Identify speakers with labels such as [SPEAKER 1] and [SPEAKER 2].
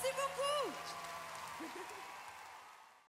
[SPEAKER 1] Merci beaucoup.